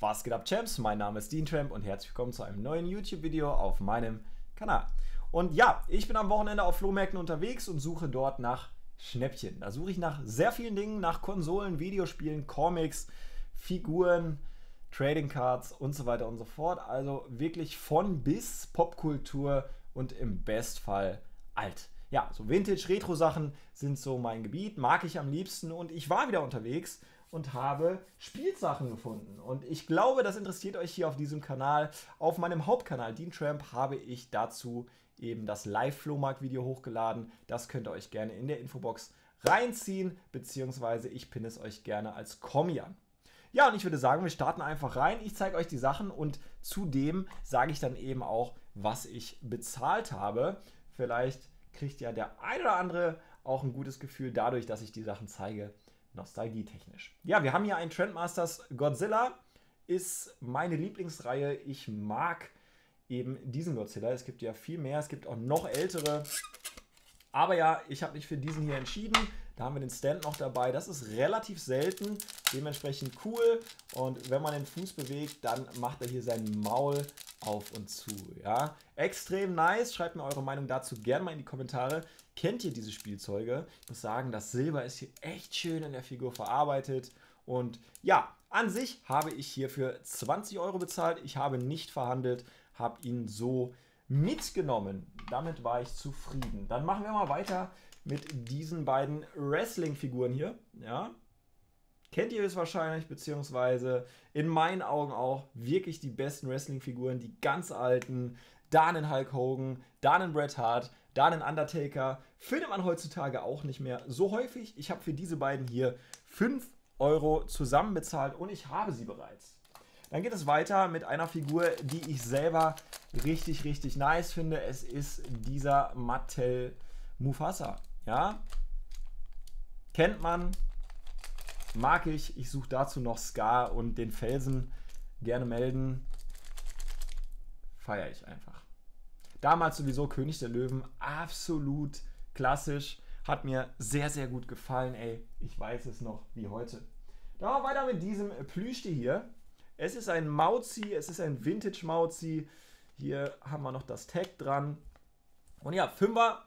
Was geht ab, Champs? Mein Name ist Dean Tramp und herzlich willkommen zu einem neuen YouTube-Video auf meinem Kanal. Und ja, ich bin am Wochenende auf Flohmärkten unterwegs und suche dort nach Schnäppchen. Da suche ich nach sehr vielen Dingen, nach Konsolen, Videospielen, Comics, Figuren, Trading Cards und so weiter und so fort. Also wirklich von bis Popkultur und im Bestfall alt. Ja, so Vintage-Retro-Sachen sind so mein Gebiet, mag ich am liebsten und ich war wieder unterwegs und habe Spielsachen gefunden. Und ich glaube, das interessiert euch hier auf diesem Kanal. Auf meinem Hauptkanal Dean Tramp habe ich dazu eben das Live-Flohmarkt-Video hochgeladen. Das könnt ihr euch gerne in der Infobox reinziehen, beziehungsweise ich pinne es euch gerne als Kommi an. Ja, und ich würde sagen, wir starten einfach rein. Ich zeige euch die Sachen und zudem sage ich dann eben auch, was ich bezahlt habe. Vielleicht kriegt ja der ein oder andere auch ein gutes Gefühl dadurch, dass ich die Sachen zeige, nostalgietechnisch. Ja, wir haben hier einen Trendmasters Godzilla. Ist meine Lieblingsreihe. Ich mag eben diesen Godzilla. Es gibt ja viel mehr. Es gibt auch noch ältere. Aber ja, ich habe mich für diesen hier entschieden. Da haben wir den Stand noch dabei. Das ist relativ selten, dementsprechend cool. Und wenn man den Fuß bewegt, dann macht er hier sein Maul auf und zu. Ja, extrem nice. Schreibt mir eure Meinung dazu gerne mal in die Kommentare. Kennt ihr diese Spielzeuge? Ich muss sagen, das Silber ist hier echt schön in der Figur verarbeitet. Und ja, an sich habe ich hier für 20 Euro bezahlt. Ich habe nicht verhandelt, habe ihn so mitgenommen. Damit war ich zufrieden. Dann machen wir mal weiter mit diesen beiden Wrestling-Figuren hier. Ja, kennt ihr es wahrscheinlich, beziehungsweise in meinen Augen auch wirklich die besten Wrestling-Figuren, die ganz alten. Da einen Hulk Hogan, da einen Bret Hart, da einen Undertaker. Findet man heutzutage auch nicht mehr so häufig. Ich habe für diese beiden hier 5 Euro zusammen bezahlt und ich habe sie bereits. Dann geht es weiter mit einer Figur, die ich selber richtig, richtig nice finde. Es ist dieser Mattel Mufasa. Ja, kennt man, mag ich. Ich suche dazu noch Scar und den Felsen gerne melden. Feiere ich einfach. Damals sowieso König der Löwen, absolut klassisch. Hat mir sehr, sehr gut gefallen, ey. Ich weiß es noch wie heute. Dann machen wir weiter mit diesem Plüschti hier. Es ist ein Mauzi, es ist ein Vintage Mauzi. Hier haben wir noch das Tag dran. Und ja, Fünfer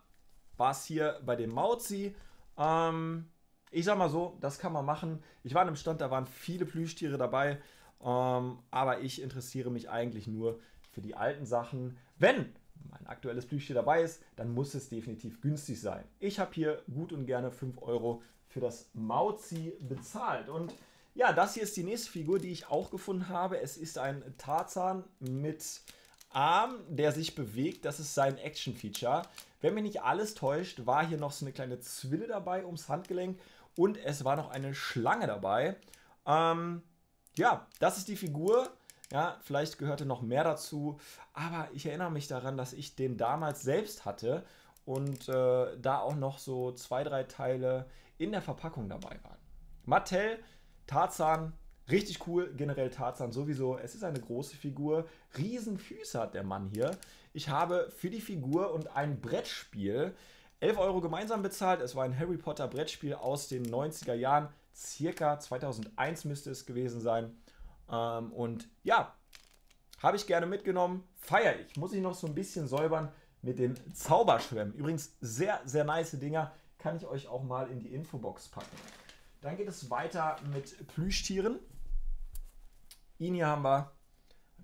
war es hier bei dem Mauzi. Ähm, ich sag mal so, das kann man machen. Ich war an einem Stand, da waren viele Plüschtiere dabei. Ähm, aber ich interessiere mich eigentlich nur für die alten Sachen. Wenn mein aktuelles Plüschtier dabei ist, dann muss es definitiv günstig sein. Ich habe hier gut und gerne 5 Euro für das Mauzi bezahlt. Und ja, das hier ist die nächste Figur, die ich auch gefunden habe. Es ist ein Tarzan mit Arm, der sich bewegt. Das ist sein Action-Feature. Wenn mich nicht alles täuscht, war hier noch so eine kleine Zwille dabei ums Handgelenk und es war noch eine Schlange dabei. Ähm, ja, das ist die Figur. Ja, vielleicht gehörte noch mehr dazu, aber ich erinnere mich daran, dass ich den damals selbst hatte und äh, da auch noch so zwei, drei Teile in der Verpackung dabei waren. Mattel, Tarzan, richtig cool, generell Tarzan sowieso. Es ist eine große Figur, Riesenfüße hat der Mann hier. Ich habe für die Figur und ein Brettspiel 11 Euro gemeinsam bezahlt. Es war ein Harry Potter Brettspiel aus den 90er Jahren, circa 2001 müsste es gewesen sein. Ähm, und ja, habe ich gerne mitgenommen, feiere ich. Muss ich noch so ein bisschen säubern mit den Zauberschwämmen. Übrigens sehr, sehr nice Dinger. Kann ich euch auch mal in die Infobox packen. Dann geht es weiter mit Plüschtieren. Hier haben wir,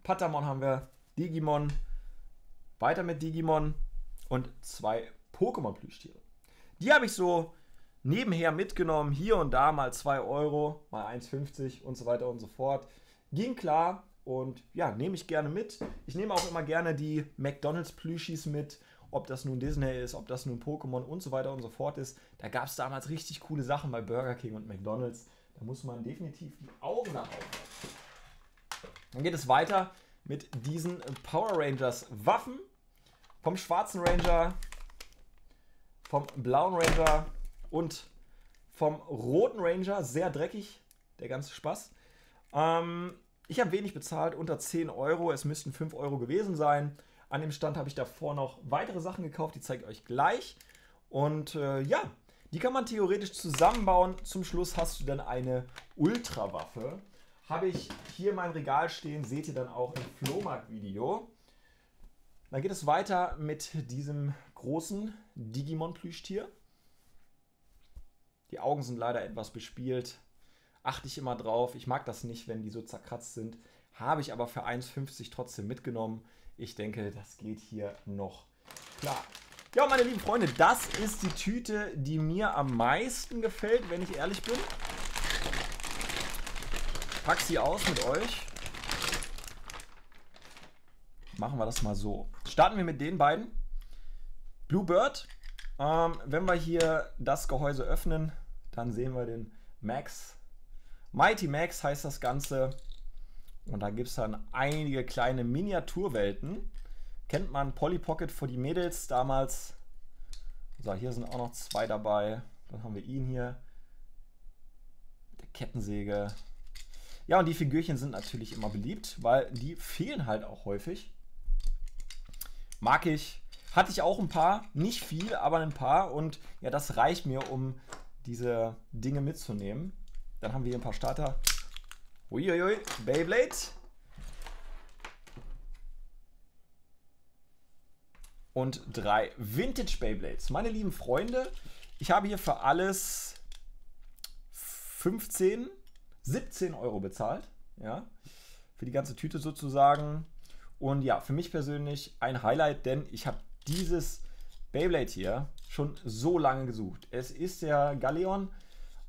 Patamon haben wir, Digimon, weiter mit Digimon und zwei Pokémon-Plüschtiere. Die habe ich so nebenher mitgenommen, hier und da mal 2 Euro, mal 1,50 und so weiter und so fort. Ging klar und ja, nehme ich gerne mit. Ich nehme auch immer gerne die McDonalds-Plüschis mit, ob das nun Disney ist, ob das nun Pokémon und so weiter und so fort ist. Da gab es damals richtig coole Sachen bei Burger King und McDonalds. Da muss man definitiv die Augen nach Dann geht es weiter mit diesen Power Rangers Waffen. Vom schwarzen Ranger, vom blauen Ranger und vom roten Ranger. Sehr dreckig, der ganze Spaß. Ähm, ich habe wenig bezahlt, unter 10 Euro. Es müssten 5 Euro gewesen sein. An dem Stand habe ich davor noch weitere Sachen gekauft, die zeige ich euch gleich. Und äh, ja, die kann man theoretisch zusammenbauen. Zum Schluss hast du dann eine Ultrawaffe. Habe ich hier in meinem Regal stehen, seht ihr dann auch im Flohmarkt-Video. Dann geht es weiter mit diesem großen Digimon-Plüschtier. Die Augen sind leider etwas bespielt. Achte ich immer drauf. Ich mag das nicht, wenn die so zerkratzt sind. Habe ich aber für 1,50 trotzdem mitgenommen. Ich denke, das geht hier noch klar. Ja, meine lieben Freunde, das ist die Tüte, die mir am meisten gefällt, wenn ich ehrlich bin. Pack sie aus mit euch. Machen wir das mal so. Starten wir mit den beiden. Bluebird. Ähm, wenn wir hier das Gehäuse öffnen, dann sehen wir den Max. Mighty Max heißt das Ganze. Und da gibt es dann einige kleine Miniaturwelten. Kennt man Polly Pocket für die Mädels damals. So, hier sind auch noch zwei dabei. Dann haben wir ihn hier. Der Kettensäge. Ja, und die Figürchen sind natürlich immer beliebt, weil die fehlen halt auch häufig. Mag ich. Hatte ich auch ein paar. Nicht viel, aber ein paar. Und ja, das reicht mir, um diese Dinge mitzunehmen. Dann haben wir hier ein paar Starter. Uiuiui, Beyblade. Und drei Vintage Beyblades. Meine lieben Freunde, ich habe hier für alles 15, 17 Euro bezahlt. Ja, für die ganze Tüte sozusagen. Und ja, für mich persönlich ein Highlight, denn ich habe dieses Beyblade hier schon so lange gesucht. Es ist der Galeon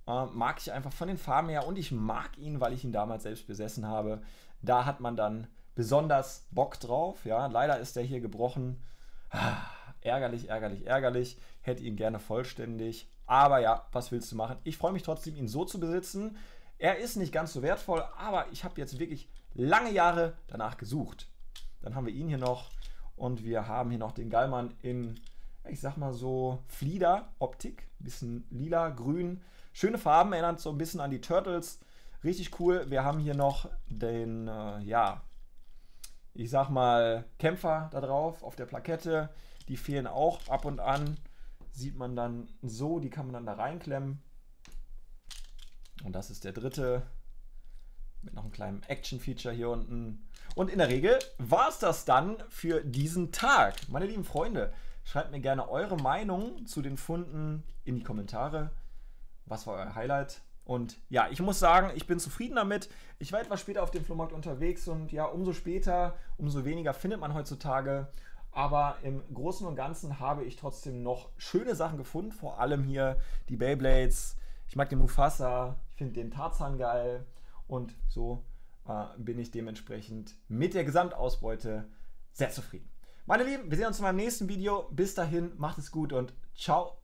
äh, mag ich einfach von den Farben her und ich mag ihn, weil ich ihn damals selbst besessen habe. Da hat man dann besonders Bock drauf. Ja, leider ist der hier gebrochen. Ah, ärgerlich, ärgerlich, ärgerlich. Hätte ihn gerne vollständig. Aber ja, was willst du machen? Ich freue mich trotzdem, ihn so zu besitzen. Er ist nicht ganz so wertvoll, aber ich habe jetzt wirklich lange Jahre danach gesucht. Dann haben wir ihn hier noch und wir haben hier noch den Gallmann in, ich sag mal so, Flieder-Optik. Bisschen lila, grün. Schöne Farben, erinnert so ein bisschen an die Turtles. Richtig cool. Wir haben hier noch den, äh, ja, ich sag mal, Kämpfer da drauf auf der Plakette. Die fehlen auch ab und an. Sieht man dann so, die kann man dann da reinklemmen. Und das ist der dritte. Mit noch einem kleinen Action-Feature hier unten. Und in der Regel war es das dann für diesen Tag. Meine lieben Freunde, schreibt mir gerne eure Meinung zu den Funden in die Kommentare was war euer Highlight? Und ja, ich muss sagen, ich bin zufrieden damit. Ich war etwas später auf dem Flohmarkt unterwegs und ja, umso später, umso weniger findet man heutzutage. Aber im Großen und Ganzen habe ich trotzdem noch schöne Sachen gefunden. Vor allem hier die Beyblades. Ich mag den Mufasa. Ich finde den Tarzan geil. Und so äh, bin ich dementsprechend mit der Gesamtausbeute sehr zufrieden. Meine Lieben, wir sehen uns in meinem nächsten Video. Bis dahin, macht es gut und ciao